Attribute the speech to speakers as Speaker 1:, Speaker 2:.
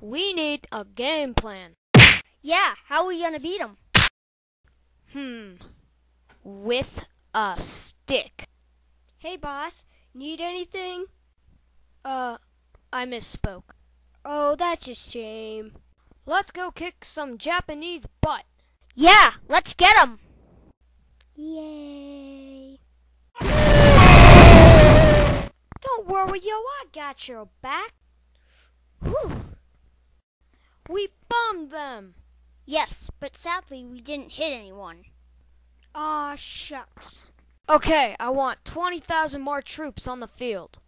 Speaker 1: We need a game plan.
Speaker 2: Yeah, how are we gonna beat 'em?
Speaker 1: Hmm. With a stick.
Speaker 2: Hey, boss, need anything?
Speaker 1: Uh, I misspoke.
Speaker 2: Oh, that's a shame.
Speaker 1: Let's go kick some Japanese butt.
Speaker 2: Yeah, let's get 'em. Yay.
Speaker 1: Don't worry, yo, I got your back. Whew. Bombed them.
Speaker 2: Yes, but sadly we didn't hit anyone.
Speaker 1: Aw, shucks. Okay, I want 20,000 more troops on the field.